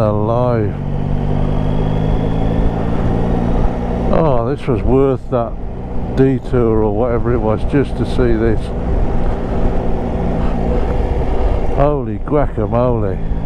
alive. Oh, this was worth that detour or whatever it was just to see this. Holy guacamole.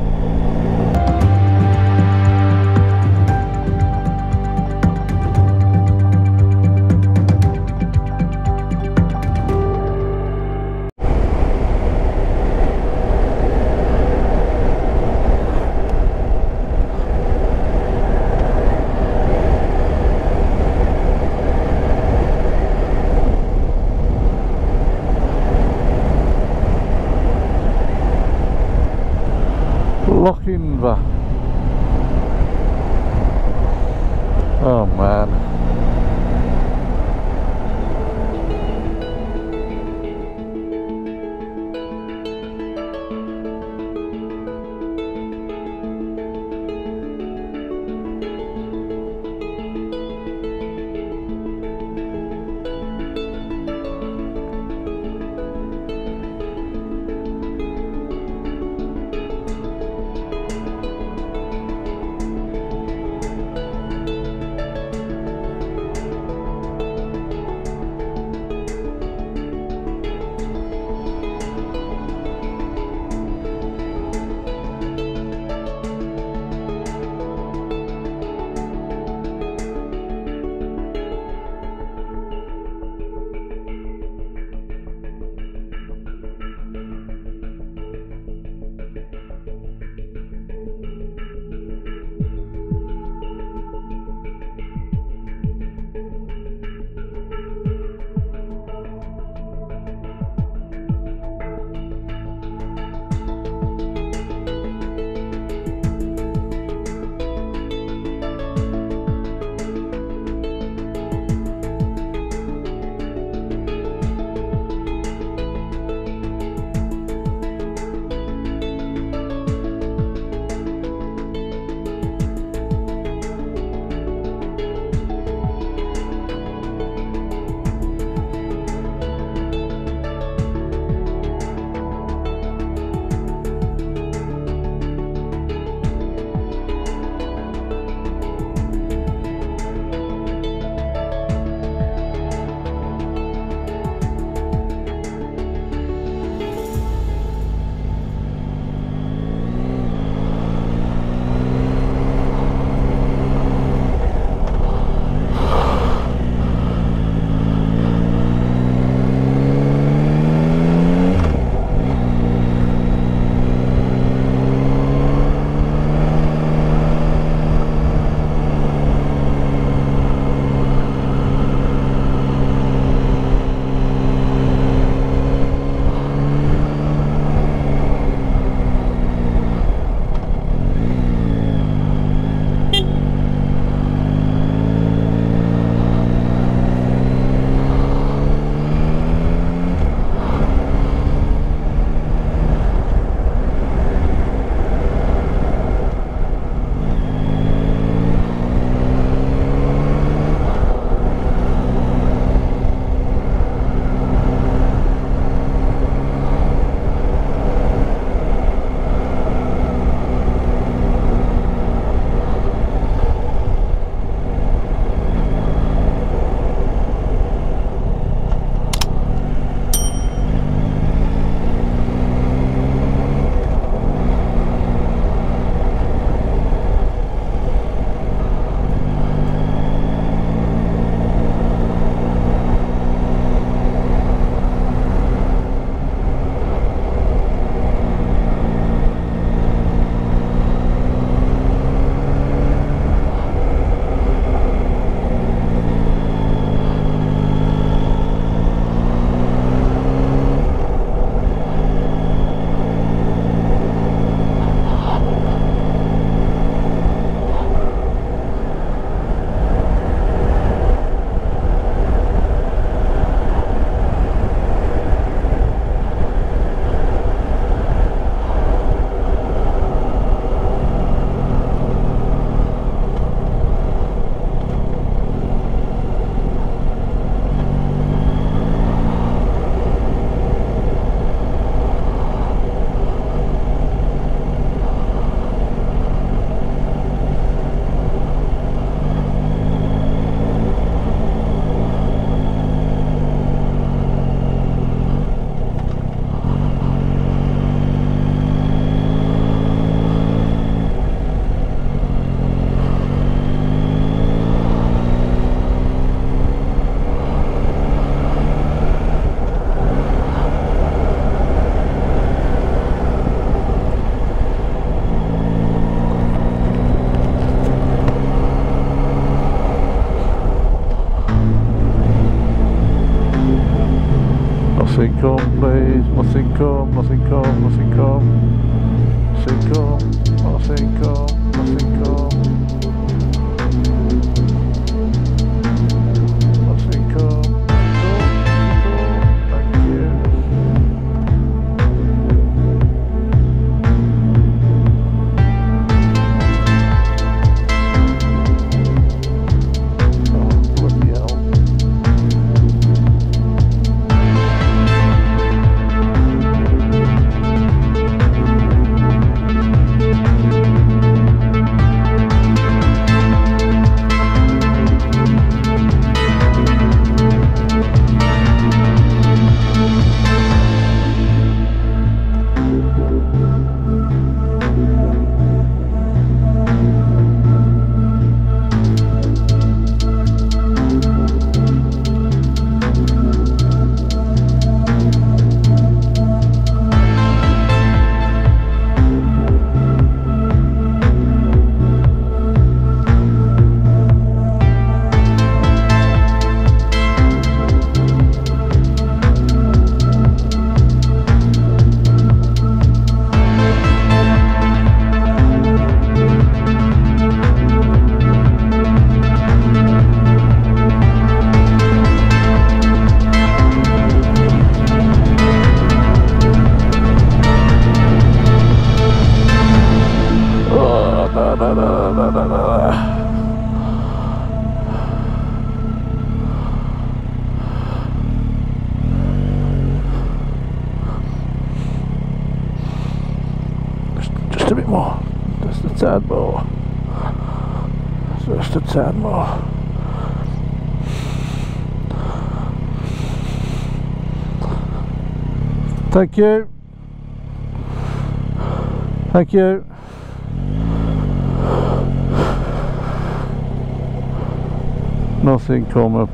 Thank you. Thank you. Nothing come up.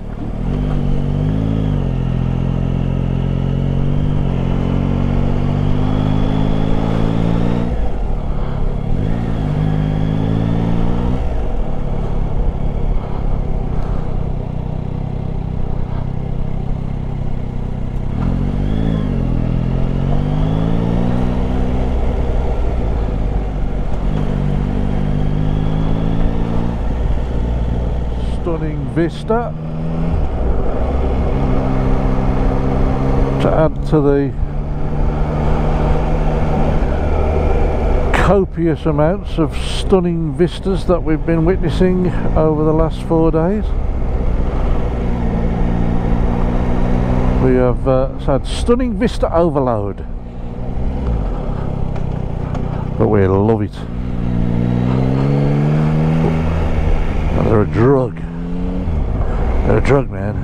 Stunning vista. To add to the copious amounts of stunning vistas that we've been witnessing over the last four days. We have uh, had stunning vista overload. But we love it. They're a drug. They're a drug, man.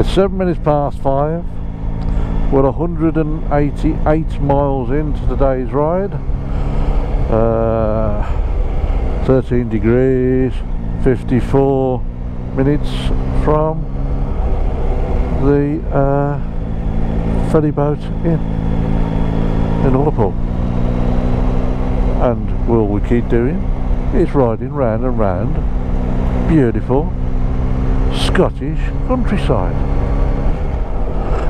It's seven minutes past five. We're 188 miles into today's ride. Uh, 13 degrees, 54 minutes from the uh, Ferry Boat Inn in Ullapool. And will we keep doing? It's riding round and round beautiful Scottish countryside.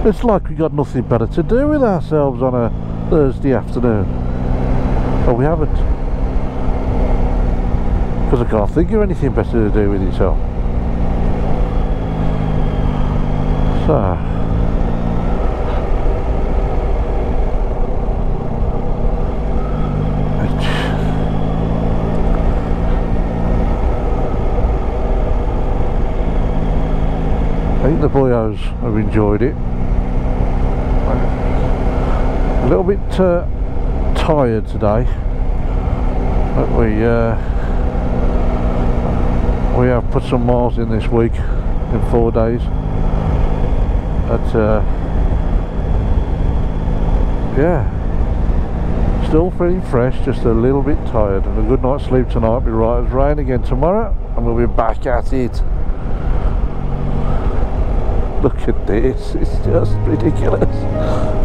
It's like we got nothing better to do with ourselves on a Thursday afternoon. But we haven't. Because I can't think of anything better to do with yourself. So. Think the boyos have enjoyed it. A little bit uh, tired today, but we uh, we have put some miles in this week in four days. But uh, yeah, still feeling fresh, just a little bit tired, and a good night's sleep tonight. Be right as rain again tomorrow, and we'll be back at it. Look at this, it's just ridiculous.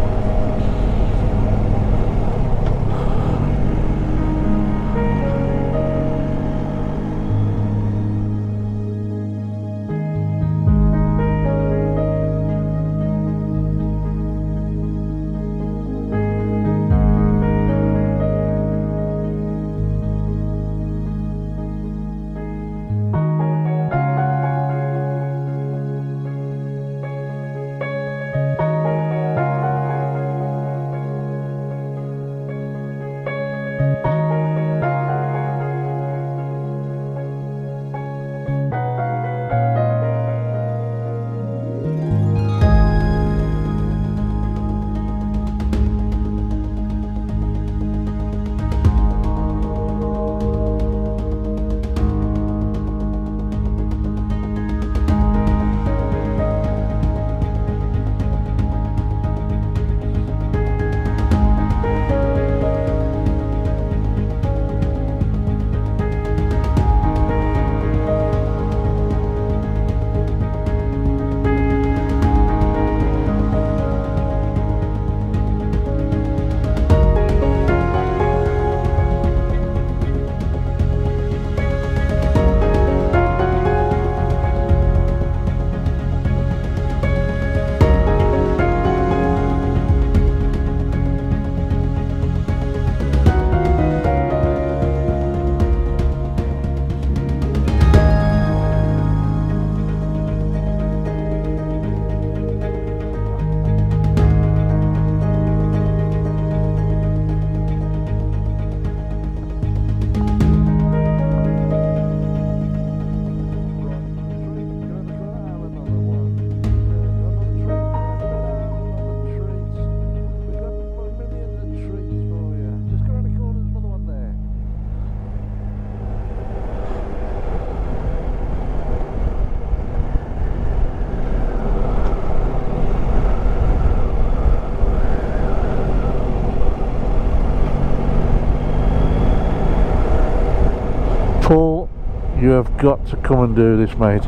Have got to come and do this, mate.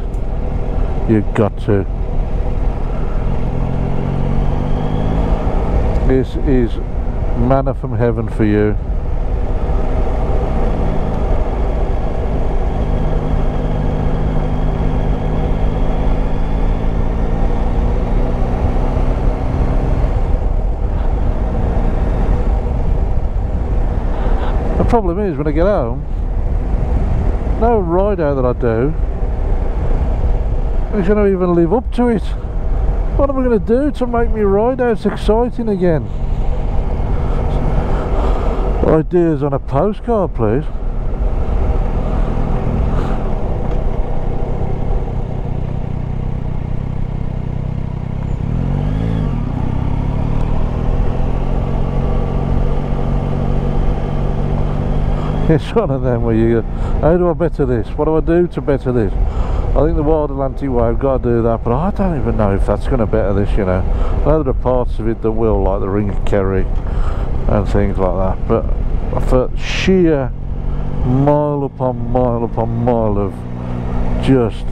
You've got to. This is manna from heaven for you. The problem is when I get home, no ride out that I do is going to even live up to it. What am I going to do to make me ride out exciting again? Ideas on a postcard, please. It's one of them where you go, how do I better this? What do I do to better this? I think the Wild Atlantic Way, I've got to do that, but I don't even know if that's going to better this, you know. I know there are parts of it that will, like the Ring of Kerry and things like that, but for sheer mile upon mile upon mile of just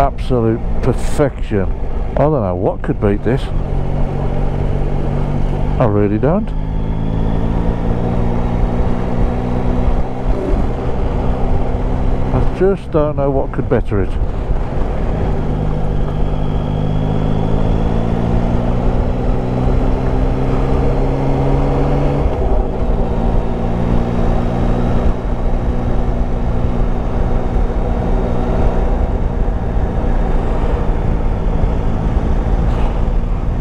absolute perfection, I don't know what could beat this. I really don't. Just don't know what could better it.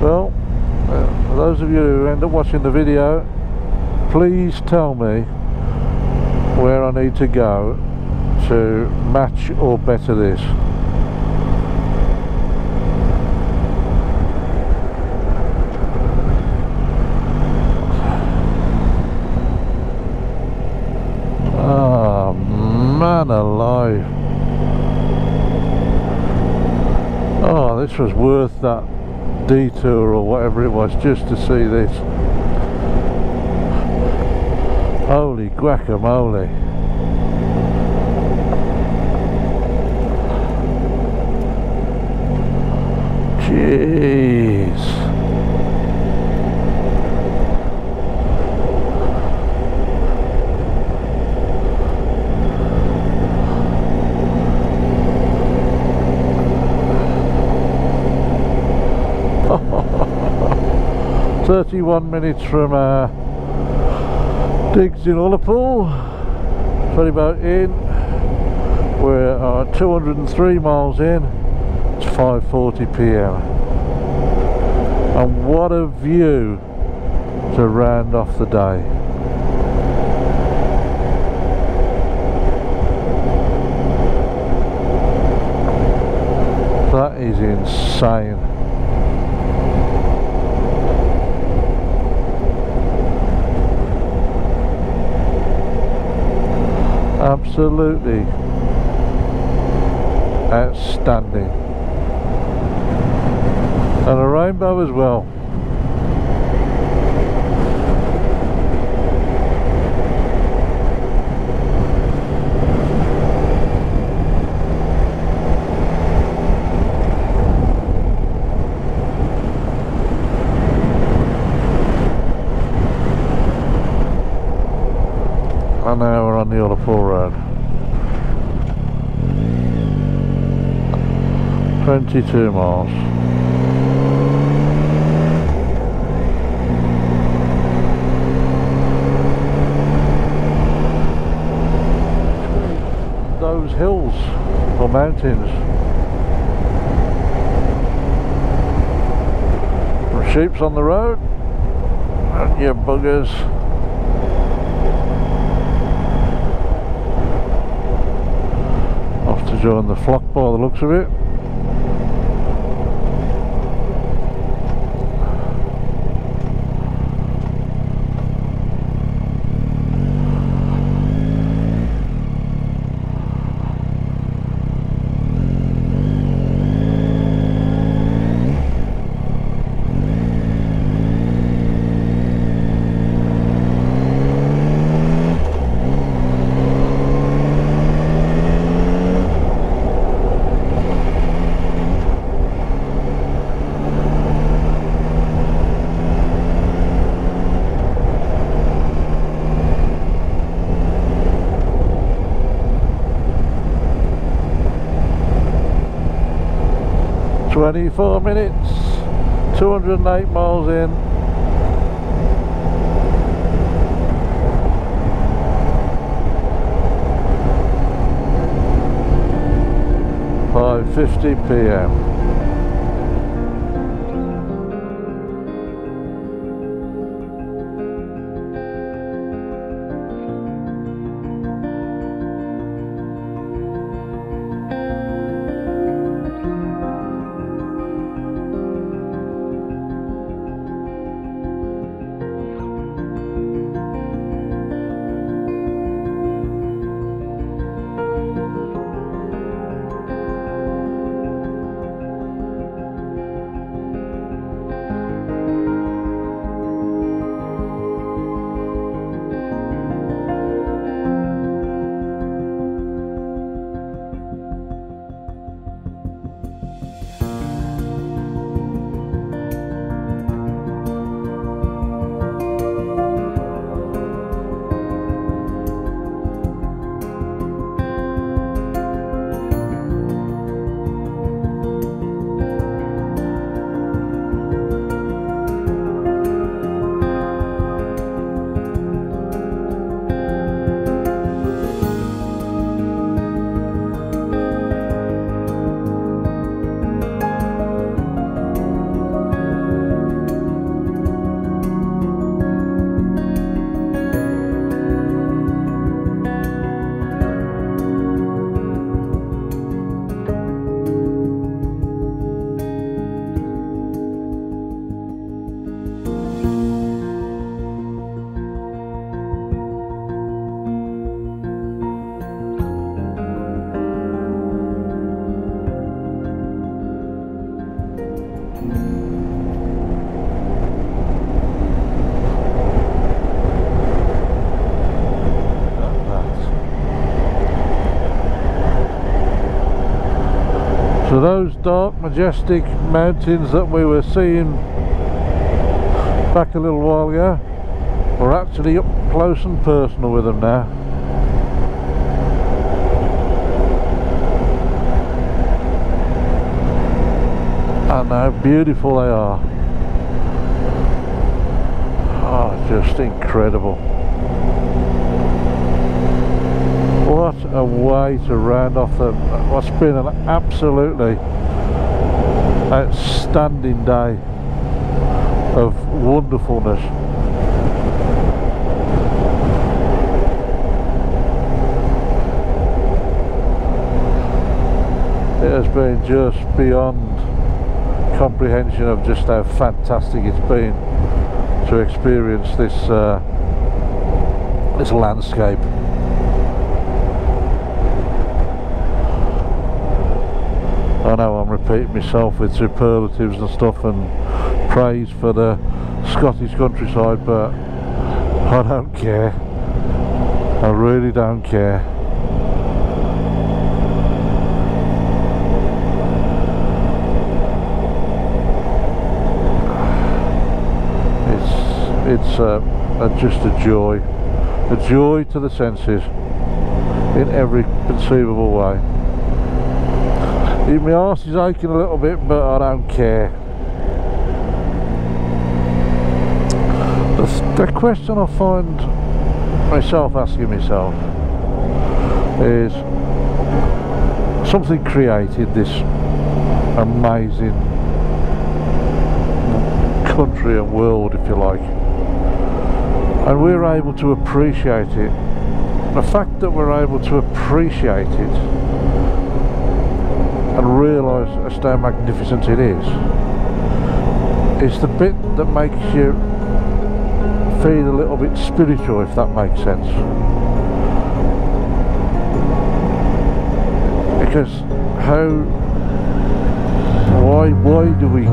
Well, uh, those of you who end up watching the video, please tell me where I need to go to match or better this. Oh, man alive. Oh, this was worth that detour or whatever it was just to see this. Holy guacamole. Jeez. Thirty-one minutes from uh, digs in Ullapool, Boat Inn. We're uh, 203 miles in. It's 5.40 p.m. And what a view to round off the day. That is insane. Absolutely outstanding and a rainbow as well. And now we're on the Ullapool Road. 22 miles hills or mountains. sheep's on the road. And your buggers? Off to join the flock by the looks of it 24 minutes 208 miles in. Five fifty PM Dark majestic mountains that we were seeing back a little while ago. We're actually up close and personal with them now. And how beautiful they are. Oh just incredible. What a way to round off the what's been an absolutely outstanding day of wonderfulness. It has been just beyond comprehension of just how fantastic it's been to experience this uh, this landscape I repeating myself with superlatives and stuff and praise for the Scottish countryside but I don't care. I really don't care. It's it's uh, just a joy. A joy to the senses in every conceivable way my arse is aching a little bit, but I don't care. The, the question I find myself asking myself is something created this amazing country and world if you like and we're able to appreciate it the fact that we're able to appreciate it and realise just how magnificent it is. It's the bit that makes you feel a little bit spiritual if that makes sense. Because how why why do we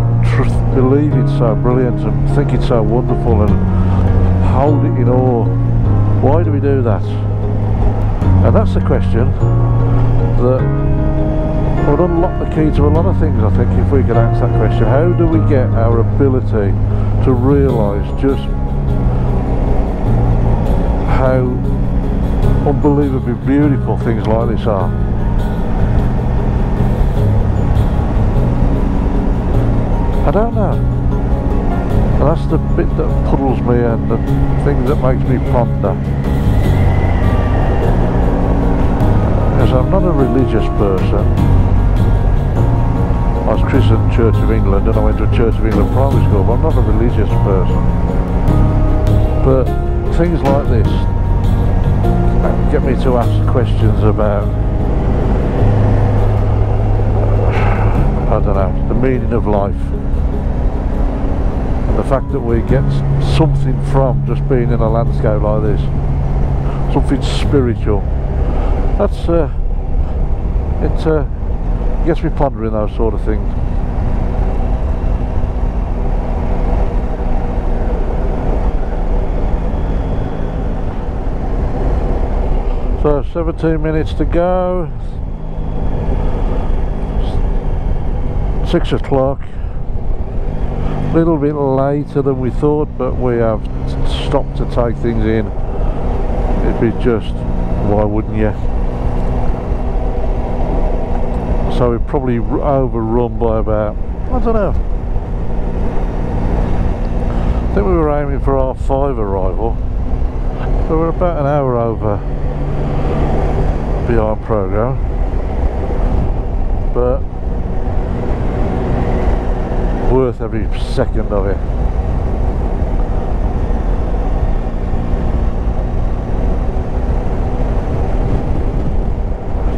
believe it's so brilliant and think it's so wonderful and hold it in awe? Why do we do that? And that's the question that would unlock the key to a lot of things I think if we could answer that question how do we get our ability to realise just how unbelievably beautiful things like this are I don't know. And that's the bit that puddles me and the thing that makes me ponder. Because I'm not a religious person. I was christened Church of England and I went to a Church of England primary school, but I'm not a religious person. But things like this get me to ask questions about I don't know, the meaning of life. And the fact that we get something from just being in a landscape like this. Something spiritual. That's, uh, it uh, gets me pondering those sort of things. So 17 minutes to go. six o'clock a little bit later than we thought but we have stopped to take things in it'd be just why wouldn't you so we're probably overrun by about I don't know I think we were aiming for our five arrival but we're about an hour over behind program but worth every second of it.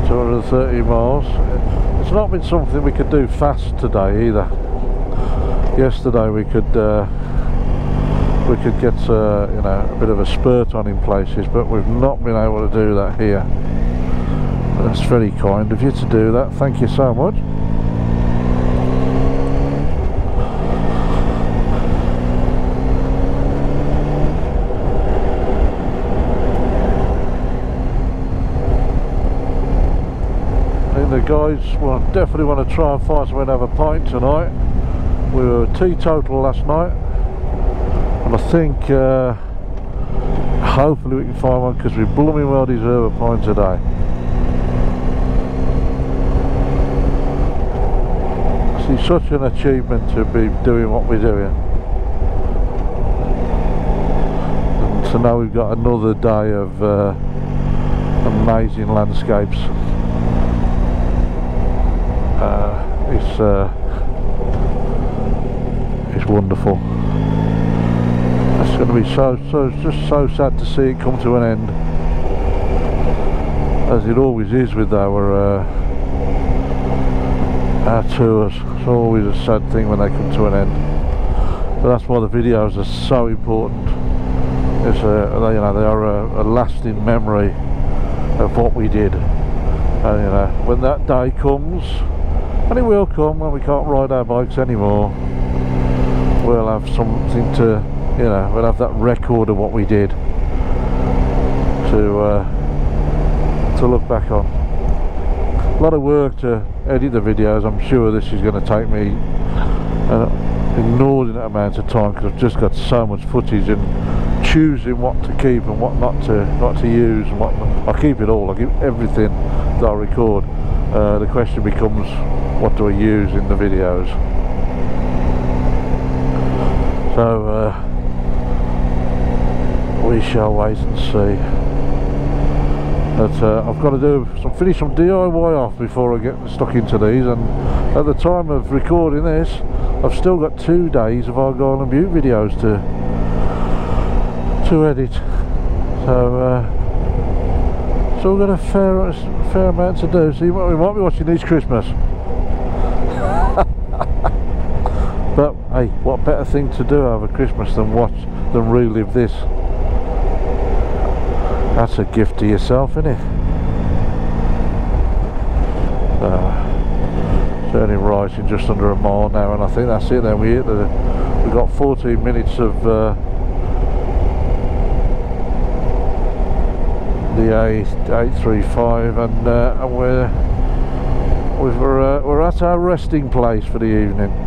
Two hundred thirty miles. It's not been something we could do fast today either. Yesterday we could uh, we could get uh, you know a bit of a spurt on in places, but we've not been able to do that here. That's very kind of you to do that. Thank you so much. Guys. Well definitely want to try and find somewhere to have a pint tonight. We were teetotal last night. And I think uh, hopefully we can find one because we blooming well deserve a pint today. It's such an achievement to be doing what we're doing. And so now we've got another day of uh, amazing landscapes uh, it's uh, it's wonderful. It's going to be so so just so sad to see it come to an end, as it always is with our uh, our tours. It's always a sad thing when they come to an end. But that's why the videos are so important. It's a, you know they are a, a lasting memory of what we did. And you know when that day comes and it will come when we can't ride our bikes anymore. We'll have something to you know we'll have that record of what we did to uh, to look back on. A lot of work to edit the videos. I'm sure this is going to take me an inordinate amount of time because I've just got so much footage and choosing what to keep and what not to not to use and what I'll keep it all. I keep everything that I record. Uh, the question becomes what do I use in the videos. So uh, we shall wait and see. But uh, I've got to do some finish some DIY off before I get stuck into these and at the time of recording this I've still got two days of Argyll and Bute videos to to edit. So uh, so we've got a fair fair amount to do. So we might be watching these Christmas but hey what better thing to do over Christmas than watch than relive this? That's a gift to yourself isn't it? Uh, turning right in just under a mile now and I think that's it then. We hit the we got 14 minutes of uh, the A835 and, uh, and we're we're, uh, we're at our resting place for the evening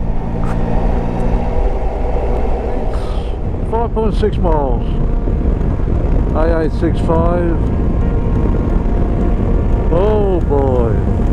5.6 miles. A865 oh boy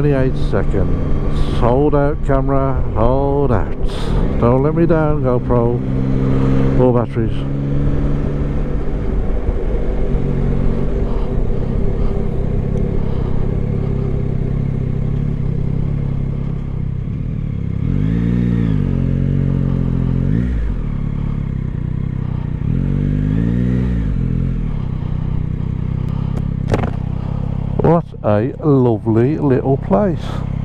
28 seconds. Hold out camera, hold out. Don't let me down GoPro. More batteries. What a lovely little place.